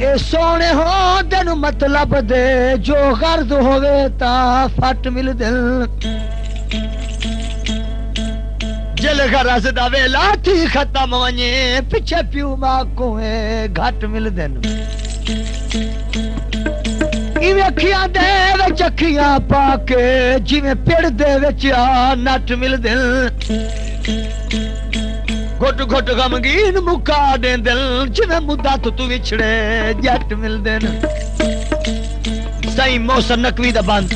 ਇਹ ਸੋਹਣੇ ਹੋ ਤੈਨੂੰ ਮਤਲਬ ਦੇ ਜੋ ਗਰਦ ਹੋਵੇ ਤਾਂ ਫਟ ਮਿਲ ਦਿਲ जल गरज दा वेला थी खत्म वञे पिछे पियो मां कोए घट मिलदन ਇਵੇਂ ਅੱਖੀਆਂ ਦੇ ਵਿੱਚ ਅੱਖੀਆਂ ਪਾ ਕੇ ਜਿਵੇਂ ਪਿੜ ਦੇ ਵਿੱਚ ਆ ਨੱਟ घुट घुट गमगीन मुका दे दिल जिन्हें मुद्दा तू तू विछड़े, जट मिलदे न सही मौसम नकवी का बंद।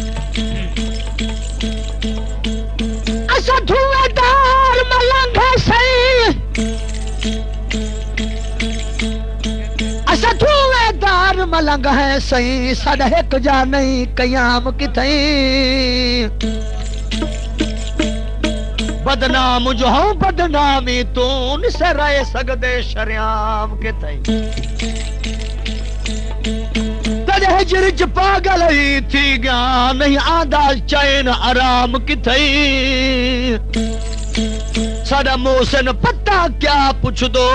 असा धुएदार मलंग है सही। असा धुएदार मलंग है सही साडा एक जा नहीं कयाम किथे बदनाम जो हूँ, बदनामी तू निसे रह सकदे शरियाम किथई तॾहिं हिजर च पागल ई थी गया नहीं आंदा चैन आराम किथई साडा मोहसिन पता क्या पुछ दो,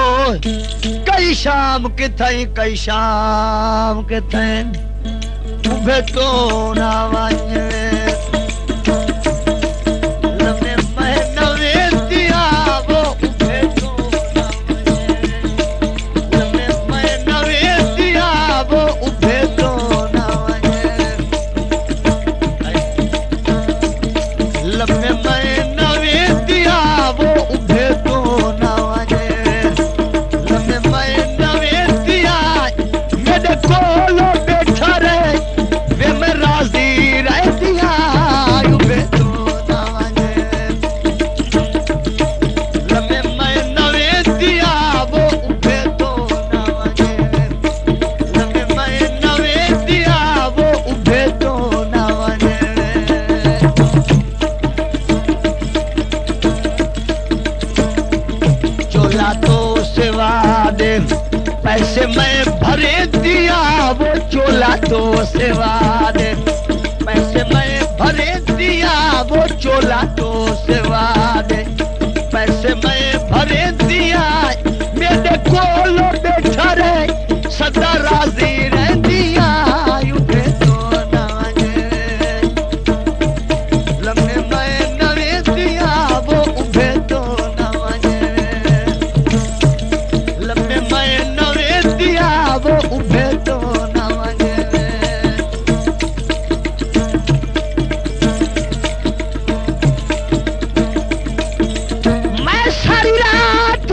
कई शाम किथई कई शाम किथई उभे तो ना वञे पैसे मैं भरे दिया, वो चोला तो सेवाद। पैसे मैं भरे दिया, वो चोला तो सेवा दे पैसे मैं भरे दिया, मेरे कोलो बैठा रहे सदा राज़ी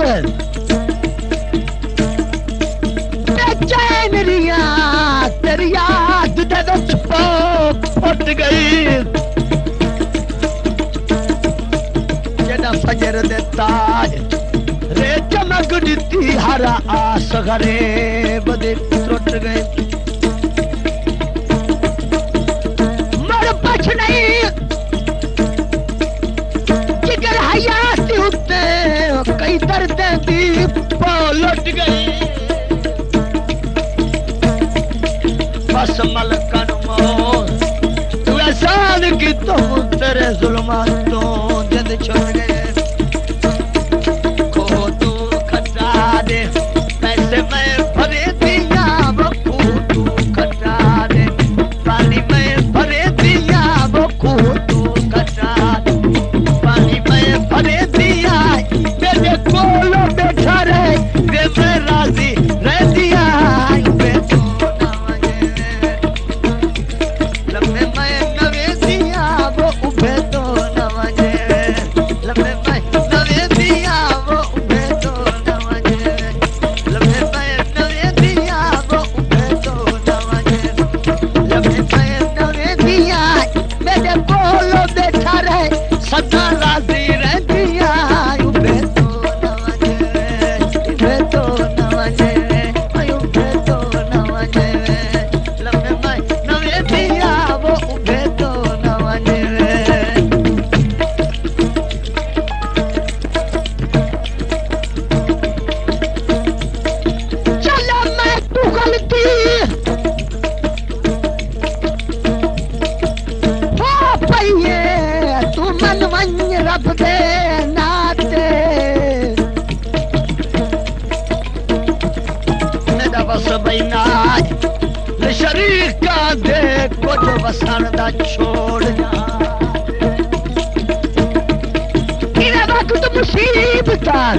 रात बेचैन रिया फट गई। जेना दे ताज, रे चमक दिती हरा आस गरे बदे टुट गए ਵਸਣ ਦਾ ਛੋੜ ਕਿਹਦਾ ਵਕਤ ਮੁਸੀਬਤਾਂ